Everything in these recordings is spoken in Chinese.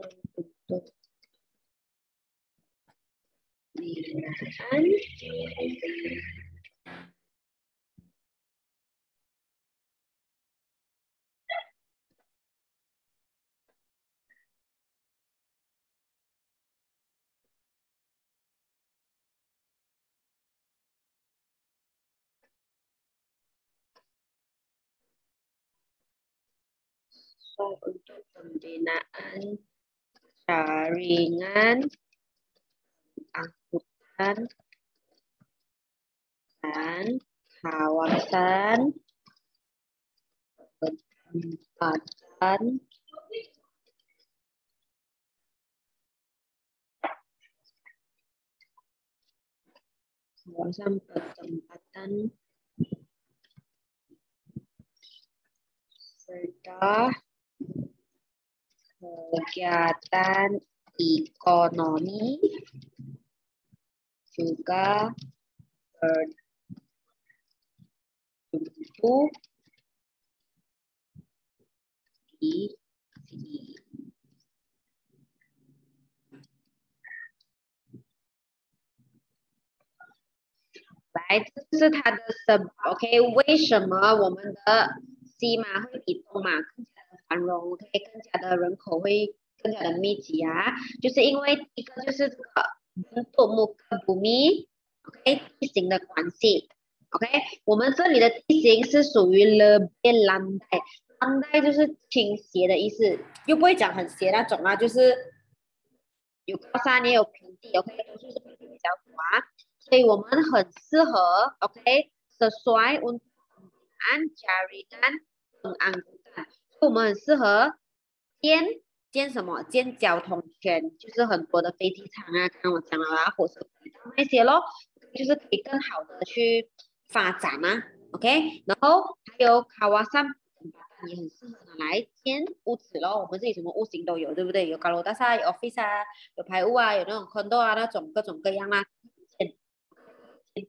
untuk binaan untuk pembinaan jaringan angkutan dan kawasan penempatan kawasan penempatan serta kegiatan ekonomi juga bertumbuh di sini. 来，这是它的什？OK，为什么我们的西马会比东马更加的 繁荣？OK，更加的人口会更加的密集啊？就是因为一个就是这个多木跟不密，OK，地形的关系。OK，我们这里的地形是属于了边蓝带，蓝带就是倾斜的意思，又不会讲很斜那种啊，就是有高山也有平地，OK，就是比较多啊。所以我们很适合，OK，sesuai untuk penggunaan jaringan pengangkutan。我们很适合建建什么？建交通圈，就是很多的飞机场啊，刚刚我讲了啊，火车那些咯，就是可以更好的去发展啊，OK。然后还有 kawasan 也很适合来建屋子咯，我们这里什么屋型都有，对不对？有高楼大厦，有 office 啊，有排屋啊，有那种 condo 啊，那种各种各样啊。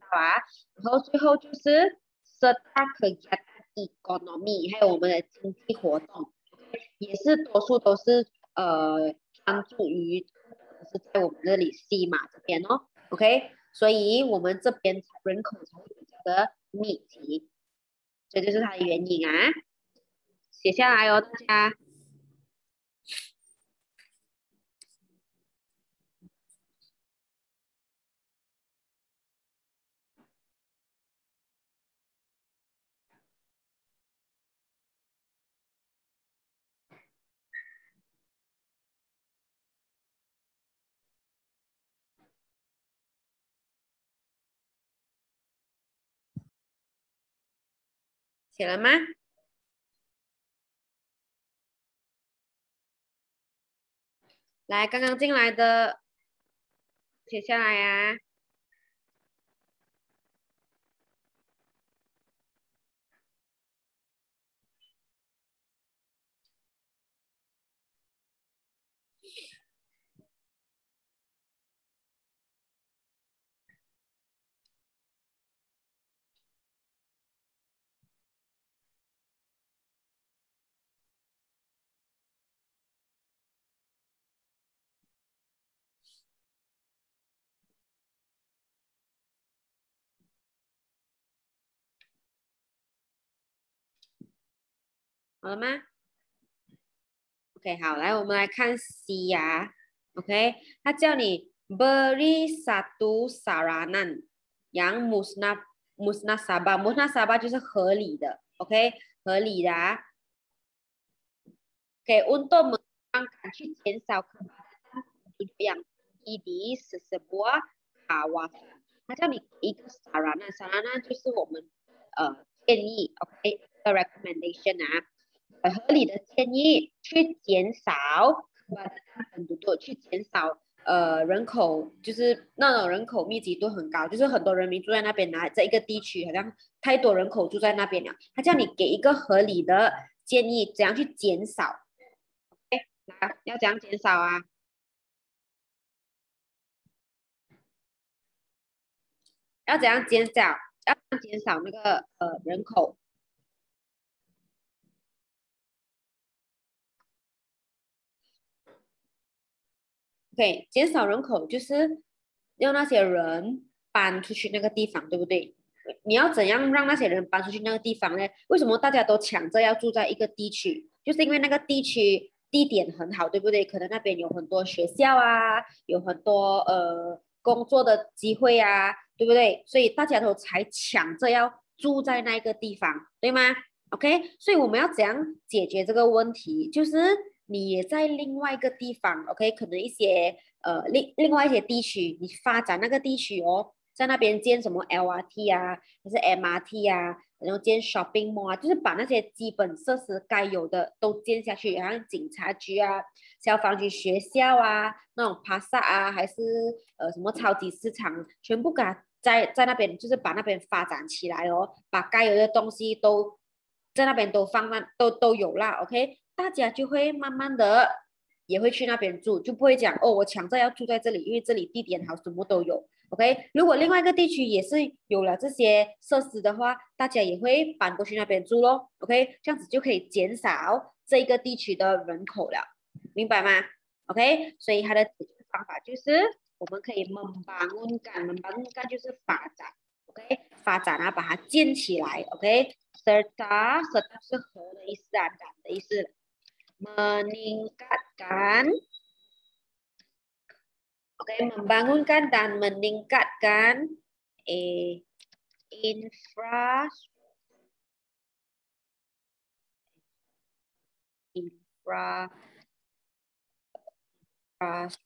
啊，然后最后就是 serta kegiatan economy 还有我们的经济活动，也是多数都是呃专注于是在我们这里西马这边哦，OK，所以我们这边人口才会比较的密集，这就是它的原因啊，写下来哦，大家。写了吗？来，刚刚进来的，写下来呀。好了吗？OK，好，来，我们来看 C 呀。OK，他叫你 beri satu saranan yang musna musna sabah，musna sabah 就是合理的，OK，合理的啊。OK，untuk mengurangkan 去减少 kepadatan yang tinggi di sebuah kawasan。他叫你一个 saranan，saranan 就是我们呃建议，OK，the recommendation 啊。合理的建议去减少，很多去减少呃人口，就是那种人口密集度很高，就是很多人民住在那边呢，这一个地区好像太多人口住在那边了。他叫你给一个合理的建议，怎样去减少？来，要怎样减少啊？要怎样减少？要减少那个呃人口？，OK，减少人口就是让那些人搬出去那个地方，对不对？你要怎样让那些人搬出去那个地方呢？为什么大家都抢着要住在一个地区？就是因为那个地区地点很好，对不对？可能那边有很多学校啊，有很多呃工作的机会啊，对不对？所以大家都才抢着要住在那个地方，对吗？OK，所以我们要怎样解决这个问题？就是你也在另外一个地方，OK，可能一些呃另另外一些地区，你发展那个地区哦。在那边建什么 LRT 啊，还是 MRT 啊，然后建 shopping mall 啊，就是把那些基本设施该有的都建下去，然后警察局啊、消防局、学校啊，那种帕萨啊，还是呃什么超级市场，全部给它在在那边，就是把那边发展起来哦，把该有的东西都在那边都放那都都有啦，OK，大家就会慢慢的也会去那边住，就不会讲哦，我抢着要住在这里，因为这里地点好，什么都有。OK，如果另外一个地区也是有了这些设施的话，大家也会搬过去那边住咯。OK，这样子就可以减少这个地区的人口了，明白吗？OK，所以它的解决方法就是我们可以 membangun，membangun 就是发展，OK，发展啊，把它建起来，OK，serta，serta 是和的意思啊，展的意思。，meningkatkan。Oke, membangunkan dan meningkatkan eh, infra infra infrastruktur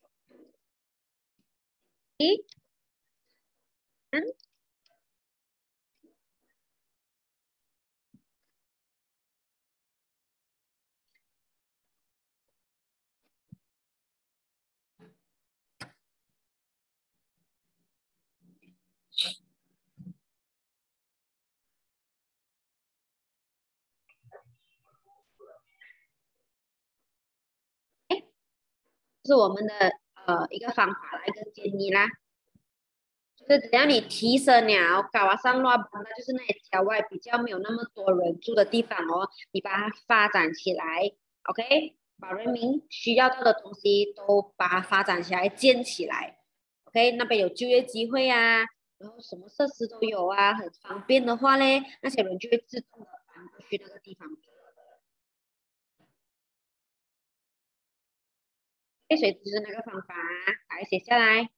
是我们的呃一个方法来跟建议啦，就是只要你提升了高瓦上乱邦，那就是那些郊外比较没有那么多人住的地方哦，你把它发展起来，OK，把人民需要到的东西都把它发展起来，建起来，OK，那边有就业机会啊，然后什么设施都有啊，很方便的话嘞，那些人就会自动的搬过去那个地方。所以就是那个方法，来写下来。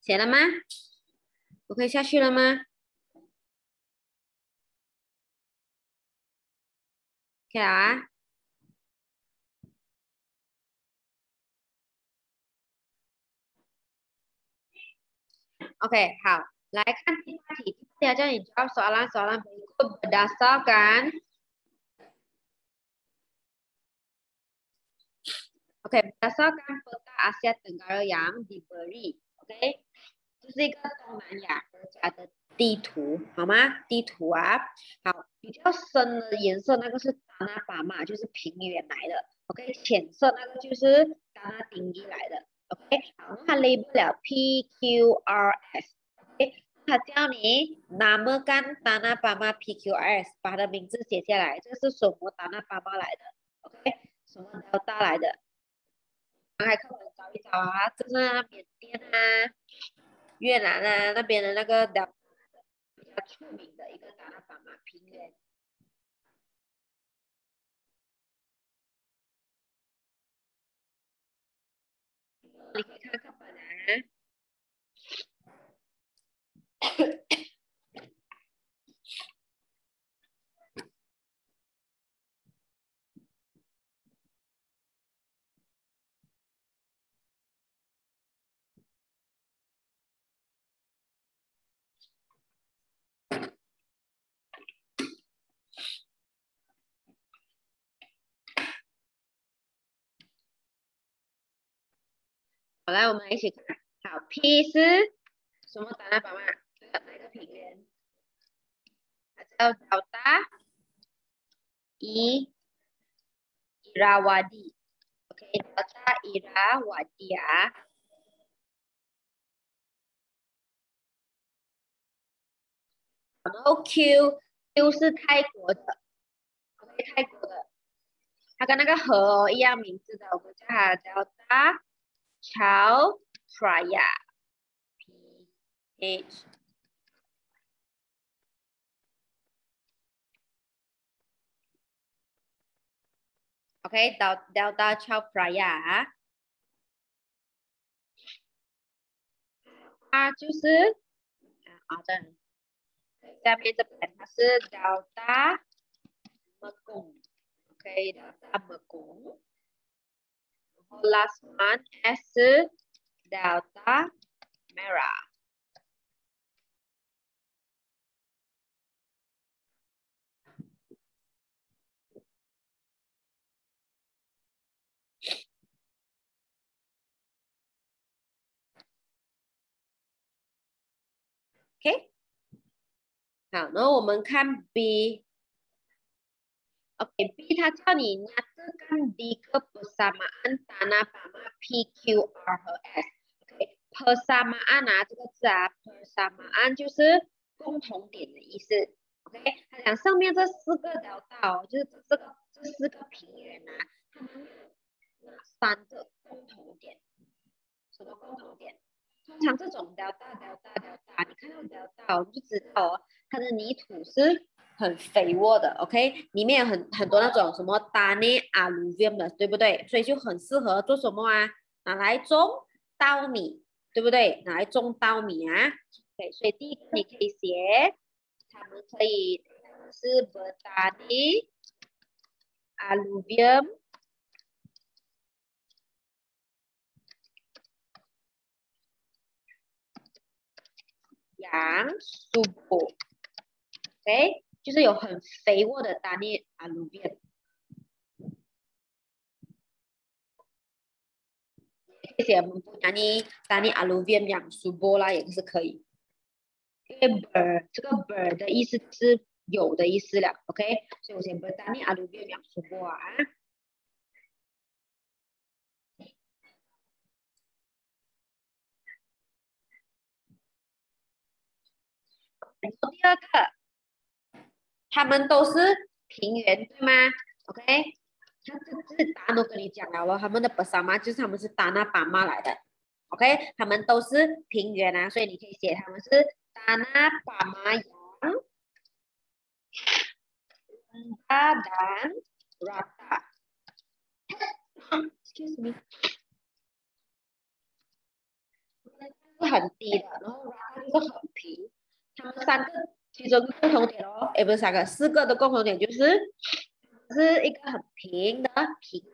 写了吗？我可以下去了吗？可以啊。OK，好，来看第八题。第二题你 jawab soalan-soalan berikut berdasarkan Oke, berdasarkan peta Asia Tenggara yang diberi. Oke. 这是一个东南亚国家的地图，好吗？地图啊，好，比较深的颜色那个是达纳巴马，就是平原来的。OK，浅色那个就是达纳丁尼来的。OK，好，它 label 了 PQRS。OK，它叫你那么干达纳巴马 PQRS，把它的名字写下来。这个是什么达纳巴马来的？OK，什么都带来的？来课本找一找啊，这是缅甸啊。越南啊，那边的那个比较出名的一个达拉巴马平原，你看看本啊。好，来，我们一起看。好，P 是什么？达拉巴马哪个平原？叫 Delta E Irawadi. Okay, Delta Irawadi 啊。然后 Q Q 是泰国的，OK 泰国的，它跟那个河一样名字的，我们叫它叫大桥 Praya P H。OK，到 Delta Chao Praya，它就是啊，的。下面这边它是 delta Megong，OK，delta Megong。然后 last one S delta Merah。OK。好，然后我们看 B，OK，B 它叫你 nyatakan tiga persamaan tanah pama P Q R 和 S，OK，persamaan 啊这个字啊，persamaan 就是共同点的意思，OK，它讲上面这四个条道，就是这个这四个平原啊，它们哪三个共同点？什么共同点？通常这种条大条大条大，你看到条大，我们就知道哦。它的泥土是很肥沃的，OK，里面有很很多那种什么大内阿鲁 m 的，对不对？所以就很适合做什么啊？拿来种稻米，对不对？拿来种稻米啊，OK，所以第一个你可以写，他们可以是 bertani alluvium yang subur。OK，就是有很肥沃的大涅阿鲁边，谢谢我们布达尼大涅阿鲁边养苏波拉也是可以。因为 bird 这个 bird 的意思是有的意思了，OK，所以我先布达尼阿鲁边养苏波啊。然后第二个。他们都是平原，对吗？OK，他这这答案都跟你讲了咯，他们的巴沙马就是他们是达那巴马来的，OK，他们都是平原啊，所以你可以写他们是达那巴马羊，达丹拉达，Excuse me，是很低的，然后拉达是很平，他们三个。其中共同点哦，哎，不是三个，四个的共同点就是是一个很平的平，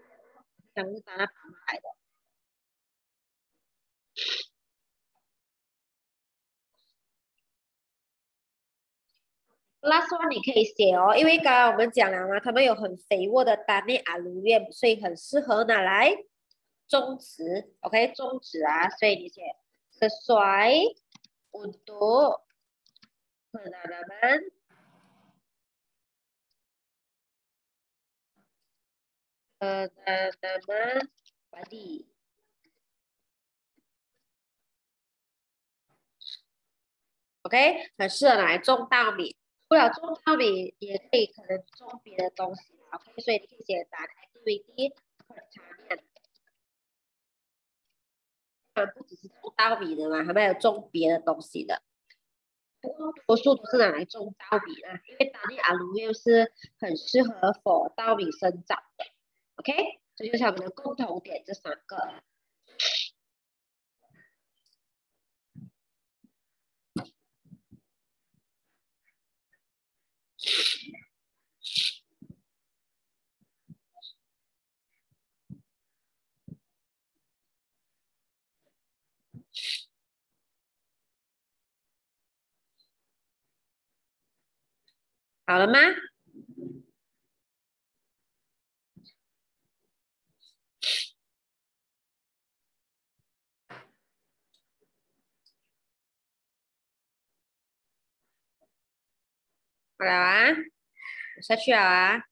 像是打那爬来的。Last one 你可以写哦，因为刚刚我们讲了嘛，他们有很肥沃的丹尼阿鲁面，所以很适合拿来种植，OK，种植啊，所以你写 sesuai untuk penanaman penanaman padi. OK，很适合拿来种稻米。除了种稻米，也可以可能种别的东西。OK，所以你可以写打 activity pertanian。不只是种稻米的嘛，还有种别的东西的。不过多数都是拿来种稻米啦，因为当地阿鲁又是很适合火稻米生长的。OK，这就是我们的共同点，这三个。好了吗？好了啊，下去了啊。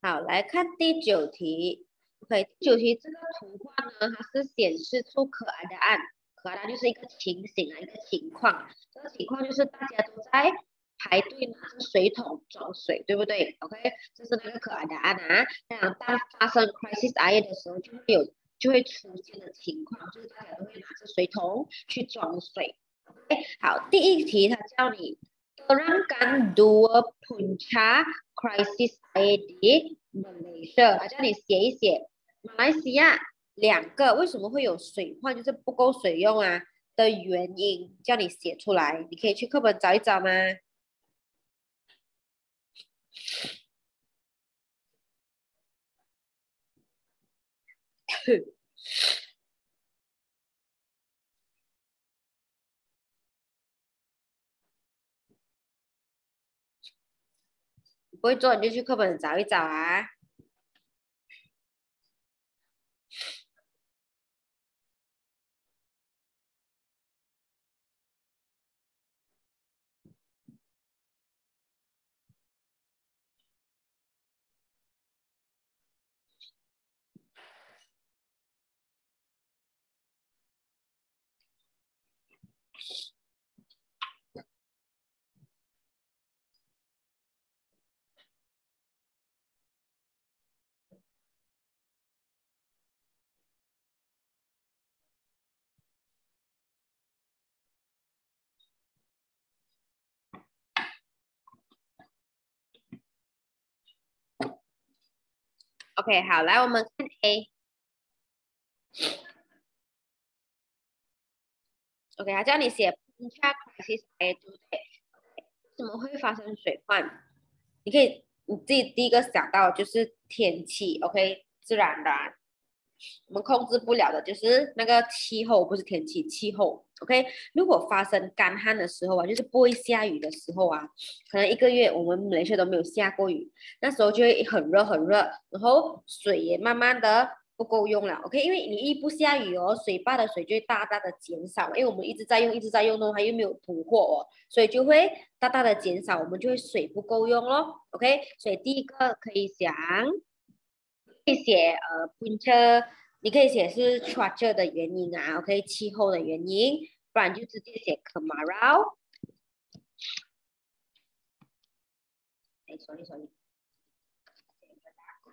好，来看第九题。OK，第九题这个图画呢，它是显示出可爱的案，可爱的就是一个情形啊，一个情况。这个情况就是大家都在排队拿着水桶装水，对不对？OK，这是那个可爱的案啊。那当发生 crisis I E 的时候，就会有就会出现的情况，就是大家都会拿着水桶去装水。OK，好，第一题它叫你。Terangkan dua punca krisis air di Malaysia。他叫你写一写马来西亚两个为什么会有水患，就是不够水用啊的原因，叫你写出来。你可以去课本找一找吗？不会做你就去课本找一找啊。OK，好，来我们看 A。OK，他叫你写 crisis A，对不对？怎么会发生水患？你可以你自己第一个想到就是天气，OK，自然的。我们控制不了的就是那个气候，不是天气，气候。OK，如果发生干旱的时候啊，就是不会下雨的时候啊，可能一个月我们每天都没有下过雨，那时候就会很热很热，然后水也慢慢的不够用了。OK，因为你一不下雨哦，水坝的水就会大大的减少，因为我们一直在用一直在用的话又没有补货哦，所以就会大大的减少，我们就会水不够用咯。OK，所以第一个可以想，可以写呃冰车。你可以写是 structure 的原因啊，OK，气候的原因，不然就直接写 kemarau。哎，sorry sorry。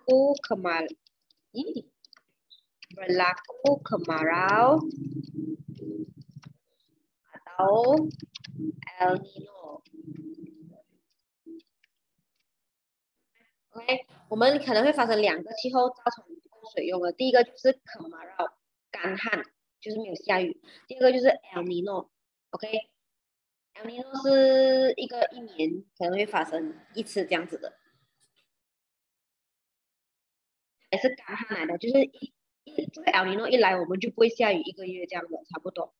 Berlaku kemarau，pelaku kemarau atau El Nino. OK，我们可能会发生两个气候造成。水用的，第一个就是可马绕干旱，就是没有下雨；第二个就是 El Nino，OK，El Nino 是一个一年可能会发生一次这样子的，也是干旱来的，就是一这个 El Nino 一来，我们就不会下雨一个月这样子，差不多，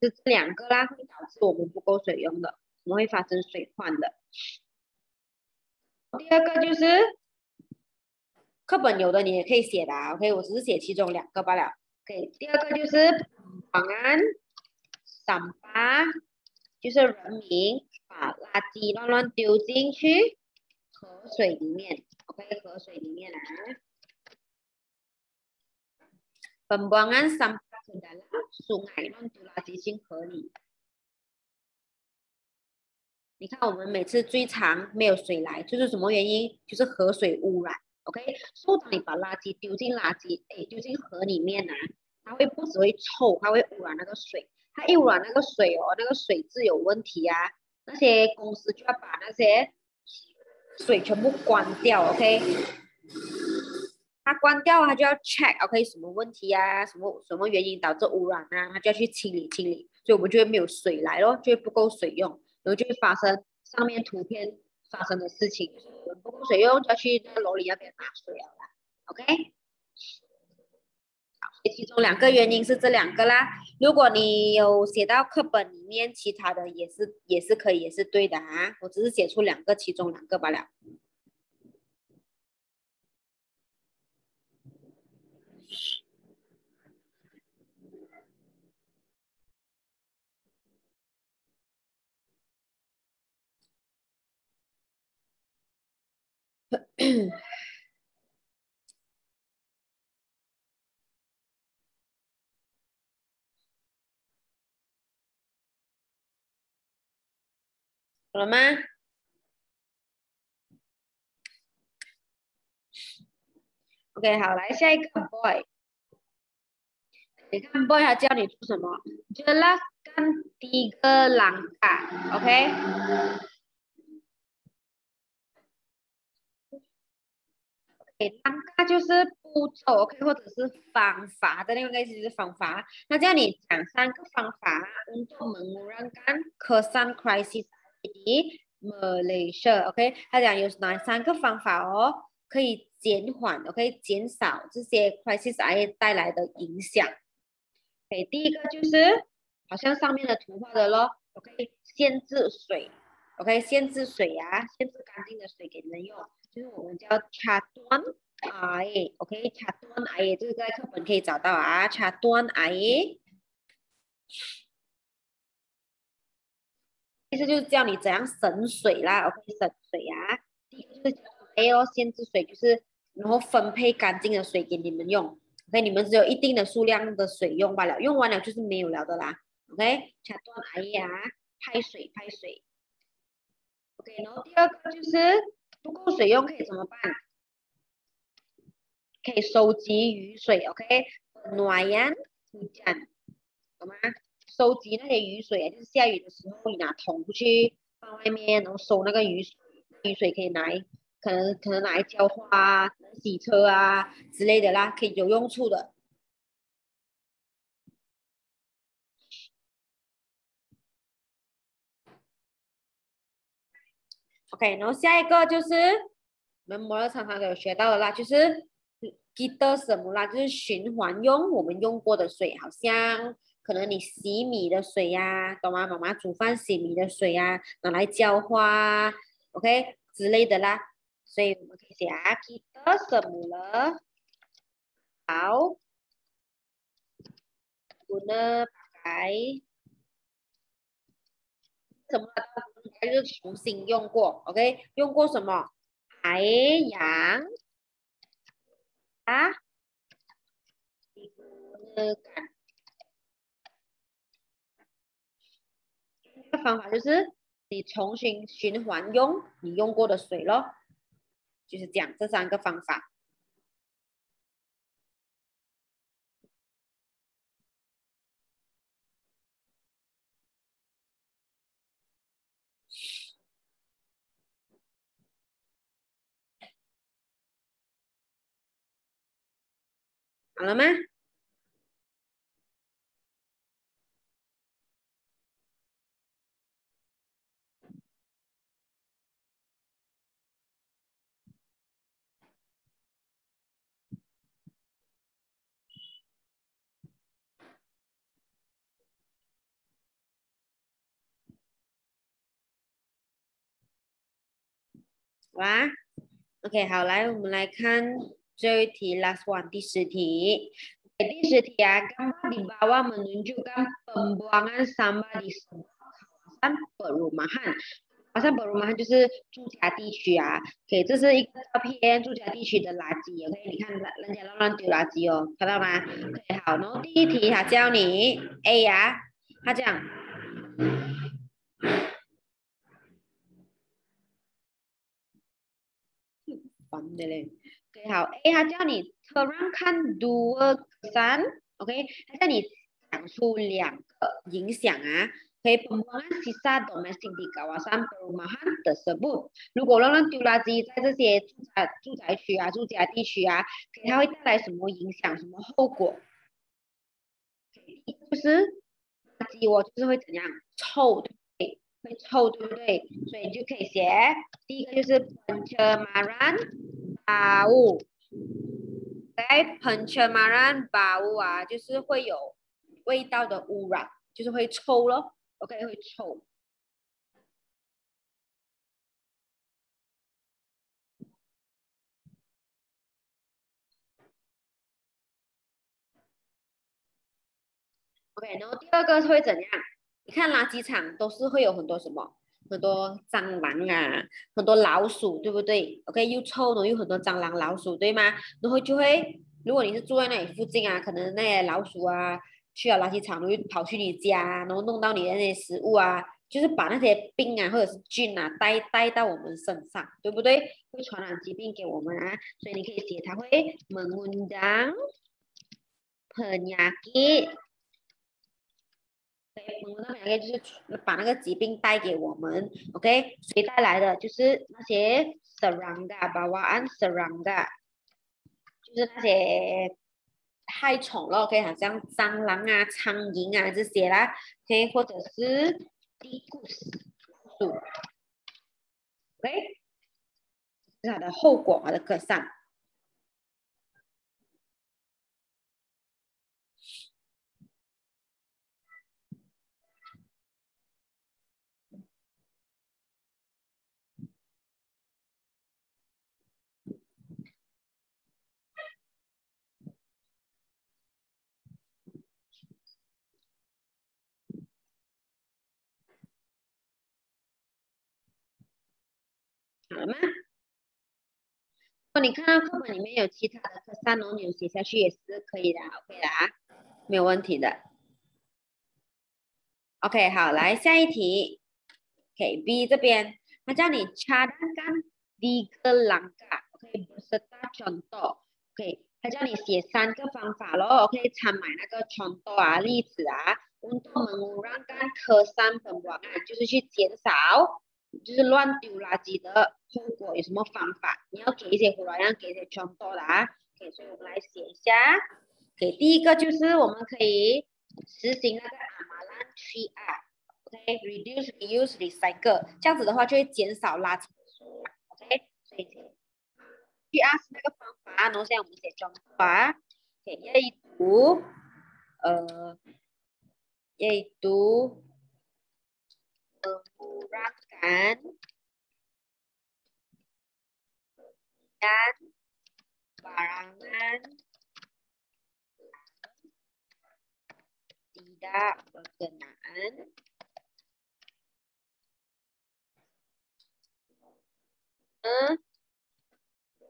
就这两个啦，会导致我们不够水用的，我们会发生水患的。第二个就是。课本有的你也可以写的，OK，我只是写其中两个罢了。OK，第二个就是保安、三八，就是人民把垃圾乱乱丢进去河水里面，OK，河水里面啊。Pembuangan sampah ke dalam sungai 乱丢垃圾进河里。你看，我们每次最常没有水来，就是什么原因？就是河水污染。OK，所以当你把垃圾丢进垃圾，哎，丢进河里面呢，它会不只会臭，它会污染那个水。它一污染那个水哦，那个水质有问题啊，那些公司就要把那些水全部关掉。OK，它关掉，它就要 check，OK，什么问题啊？什么什么原因导致污染啊？它就要去清理清理，所以我们就会没有水来咯，就会不够水用，然后就会发生上面图片。发生的事情，不够水用就要去那楼里那边拿水了啦。OK，好，其中两个原因是这两个啦。如果你有写到课本里面，其他的也是也是可以，也是对的啊。我只是写出两个，其中两个罢了。好了吗？OK，好，来下一个 boy。你看 boy 他教你做什么？Jelaskan tiga langkah，OK？当它就是步骤，OK，或者是方法的那个意思是方法。那叫你讲三个方法，untuk mengurangkan kesan krisis di Malaysia，OK？他讲有哪三个方法哦，可以减缓，OK，减少这些 crisis 带来的影响。OK，第一个就是好像上面的图画的咯，OK，限制水，OK，限制水啊，限制干净的水给人用。就是我们叫查端哎，OK，查端哎，这个在课本可以找到啊，查端癌，意思就是教你怎样省水啦，OK，省水啊。第一个就是哎哦，限制水，就是然后分配干净的水给你们用，OK，你们只有一定的数量的水用罢了，用完了就是没有了的啦，OK，查端哎呀，派水派水，OK，然后第二个就是。不够水用可以怎么办？可以收集雨水，OK？暖阳你讲，懂吗？收集那些雨水，就是下雨的时候你拿桶出去放外面，然后收那个雨水，雨水可以拿，可能可能拿来浇花、洗车啊之类的啦，可以有用处的。OK，然后下一个就是我们摩尔常常有学到的啦，就是记得什么啦？就是循环用我们用过的水，好像可能你洗米的水呀，懂吗？妈妈煮饭洗米的水呀，拿来浇花，OK 之类的啦。所以我们可以写啊，记得什么了？好，guna pakai 什么？就是重新用过，OK？用过什么？海洋啊？这个方法就是你重新循环用你用过的水咯，就是讲这三个方法。好了吗？哇，OK，好，来，我们来看。最后一题，last one，第十题。第十题啊，gambar di bawah menunjukkan pembuangan sampah di kawasan perumahan。kawasan perumahan 就是住家地区啊。OK，这是一个照片，住家地区的垃圾。OK，你看人家乱乱丢垃圾哦，看到吗？OK，好，然后第一题他教你 A 啊，他讲，烦的嘞。好，A 他叫你 terangkan dua kesan，OK，他叫你讲出两个影响啊。可以 pembuangan sisa domestik di kawasan perumahan tersebut。如果乱乱丢垃圾在这些住宅住宅区啊、住家地区啊，给它会带来什么影响、什么后果？就是垃圾哦，就是会怎样？臭，对，会臭，对不对？所以你就可以写第一个就是 pencemaran。bau，在 pencemaran bau 啊，就是会有味道的污染，就是会臭咯。OK，会臭。OK，然后第二个会怎样？你看垃圾场都是会有很多什么很多蟑螂啊，很多老鼠，对不对？OK，又臭呢，又很多蟑螂、老鼠，对吗？然后就会，如果你是住在那里附近啊，可能那些老鼠啊，去了垃圾场，又跑去你家，然后弄到你的那些食物啊，就是把那些病啊，或者是菌啊，带带到我们身上，对不对？会传染疾病给我们啊，所以你可以写它会 mengundang penyakit。我们那两个就是把那个疾病带给我们，OK？谁带来的？就是那些 suranga bawang、suranga，就是那些害虫咯，OK？好像蟑螂啊、苍蝇啊这些啦，OK？或者是 tikus 鼠，OK？是它的后果，它的课上。好了吗？如果你看到课本里面有其他的，这三轮写下去也是可以的，OK 的啊，没有问题的。OK，好，来下一题，OK B 这边，他叫你插单干的一个廊架，OK，不是大床多，OK，他叫你写三个方法咯，OK，插买那个床多啊、例子啊、温度门屋让干科三本网啊，就是去减少。就是乱丢垃圾的后果有什么方法？你要给一些胡乱，要给一些全多的啊。OK，所以我们来写一下。OK，第一个就是我们可以实行那个 amalan 3R，OK，reduce、reuse、recycle，这样子的话就会减少垃圾的数量。OK，所以 3R 是那个方法，然后现在我们写装多啊。OK，一读，呃，一读。Mengurangkan dan barangan tidak berkenaan.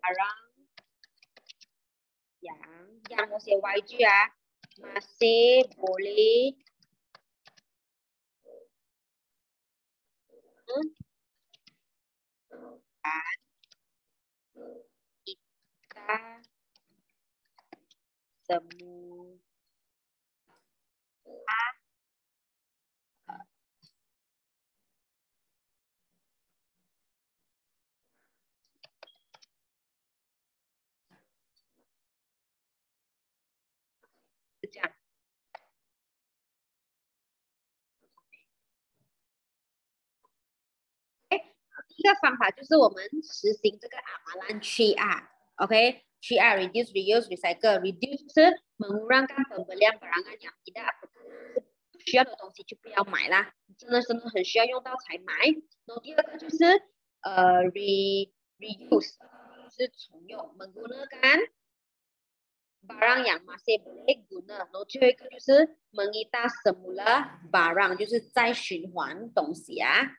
Barang yang yang masih wajib ya. Masih boleh kan kita semua 个方法就是我们实行这个阿马兰区啊，OK，区啊，reduce, reuse, recycle, reduce 是 mengurangkan pembelian barang yang tidak 不需要的东西就不要买啦，真的真的很需要用到才买。然后第二个就是呃 re reuse 是重用，menggunakan barang yang masih boleh guna。然后最后一个就是 mengita semula barang，就是再循环东西啊。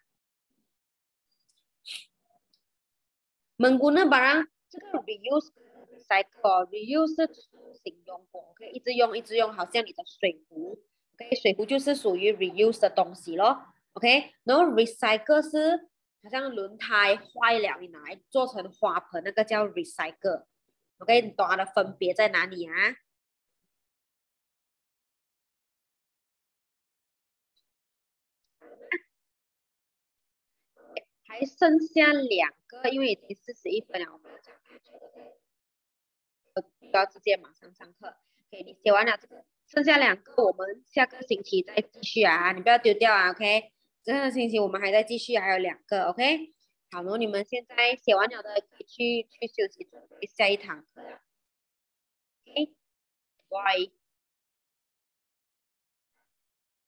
Menggunakan barang 这个 reuse recycle reuse 是形容过，OK，一直用一直用，好像你的水壶，OK，水壶就是属于 reuse 的东西咯，OK，然后 recycle 是好像轮胎坏了，你拿来做成花盆，那个叫 recycle，OK，你懂它的分别在哪里啊？还剩下两个，因为已经四十一分了，我们要讲要直接马上上课。OK，你写完了这个，剩下两个，我们下个星期再继续啊，你不要丢掉啊。OK，这个星期我们还在继续，还有两个。OK，好，然后你们现在写完了的可以去去休息，准备下一堂课了。OK，Bye。